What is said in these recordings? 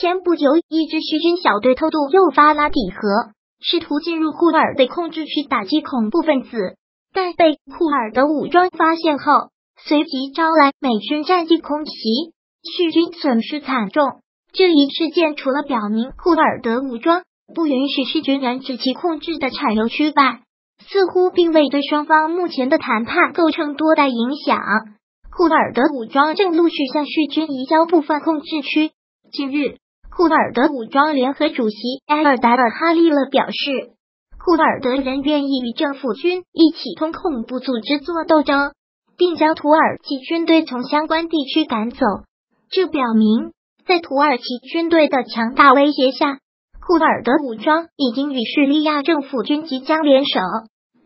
前不久，一支叙军小队偷渡幼发拉底河，试图进入库尔的控制区打击恐怖分子，但被库尔的武装发现后，随即招来美军战机空袭，叙军损失惨重。这一事件除了表明库尔德武装不允许叙军人质其控制的产油区外，似乎并未对双方目前的谈判构成多大影响。库尔德武装正陆续向叙军移交部分控制区。近日，库尔德武装联合主席埃尔达尔哈利勒表示，库尔德人愿意与政府军一起同恐怖组织作斗争，并将土耳其军队从相关地区赶走。这表明，在土耳其军队的强大威胁下，库尔德武装已经与叙利亚政府军即将联手，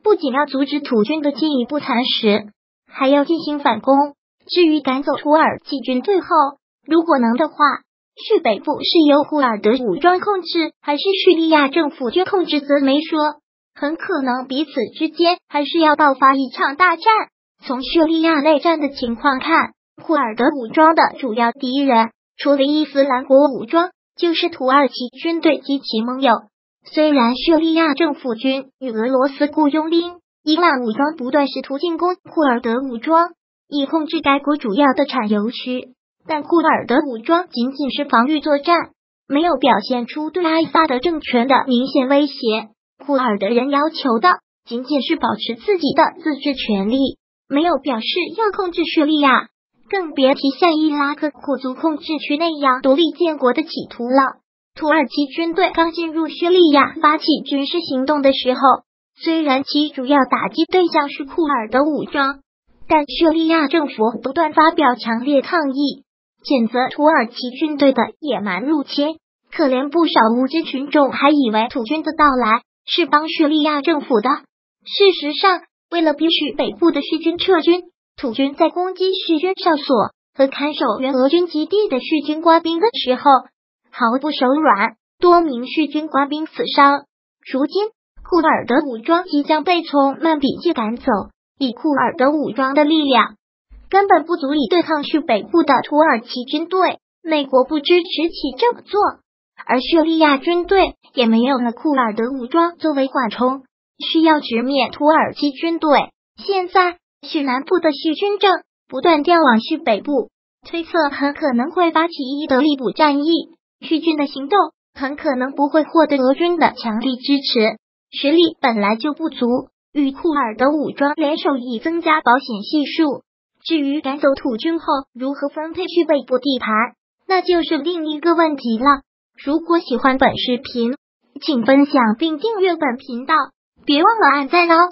不仅要阻止土军的进一步蚕食，还要进行反攻。至于赶走土耳其军队后，如果能的话，叙北部是由库尔德武装控制，还是叙利亚政府军控制，则没说。很可能彼此之间还是要爆发一场大战。从叙利亚内战的情况看，库尔德武装的主要敌人，除了伊斯兰国武装，就是土耳其军队及其盟友。虽然叙利亚政府军与俄罗斯雇佣兵、伊朗武装不断试图进攻库尔德武装，以控制该国主要的产油区。但库尔德武装仅仅是防御作战，没有表现出对阿萨德政权的明显威胁。库尔德人要求的仅仅是保持自己的自治权利，没有表示要控制叙利亚，更别提像伊拉克库族控制区那样独立建国的企图了。土耳其军队刚进入叙利亚发起军事行动的时候，虽然其主要打击对象是库尔德武装，但叙利亚政府不断发表强烈抗议。谴责土耳其军队的野蛮入侵，可怜不少无知群众还以为土军的到来是帮叙利亚政府的。事实上，为了逼使北部的叙军撤军，土军在攻击叙军哨所和看守原俄军基地的叙军官兵的时候毫不手软，多名叙军官兵死伤。如今，库尔德武装即将被从曼比季赶走，以库尔德武装的力量。根本不足以对抗叙北部的土耳其军队，美国不支持其这么做，而叙利亚军队也没有了库尔德武装作为缓冲，需要直面土耳其军队。现在叙南部的叙军正不断调往叙北部，推测很可能会发起伊德利卜战役。叙军的行动很可能不会获得俄军的强力支持，实力本来就不足，与库尔德武装联手以增加保险系数。至于赶走土军后如何分配去北部地盘，那就是另一个问题了。如果喜欢本视频，请分享并订阅本频道，别忘了按赞哦。